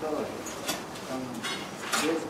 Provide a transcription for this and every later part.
Давай. Там есть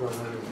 Obrigado.